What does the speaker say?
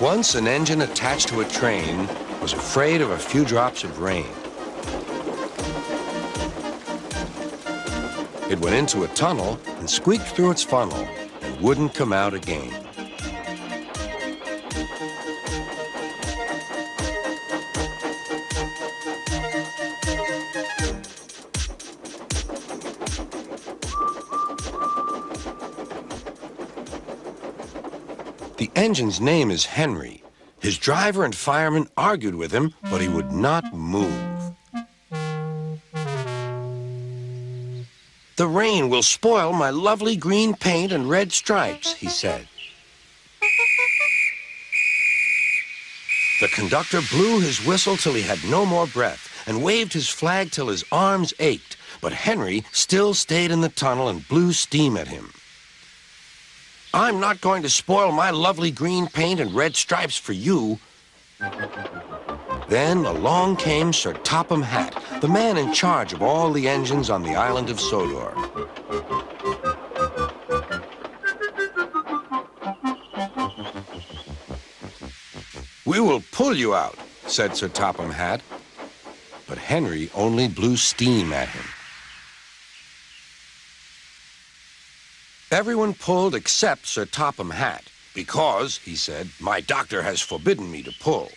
Once an engine attached to a train was afraid of a few drops of rain. It went into a tunnel and squeaked through its funnel and wouldn't come out again. The engine's name is Henry. His driver and fireman argued with him, but he would not move. The rain will spoil my lovely green paint and red stripes, he said. The conductor blew his whistle till he had no more breath and waved his flag till his arms ached, but Henry still stayed in the tunnel and blew steam at him. I'm not going to spoil my lovely green paint and red stripes for you. Then along came Sir Topham Hatt, the man in charge of all the engines on the island of Sodor. We will pull you out, said Sir Topham Hatt. But Henry only blew steam at him. Everyone pulled except Sir Topham Hatt, because, he said, my doctor has forbidden me to pull.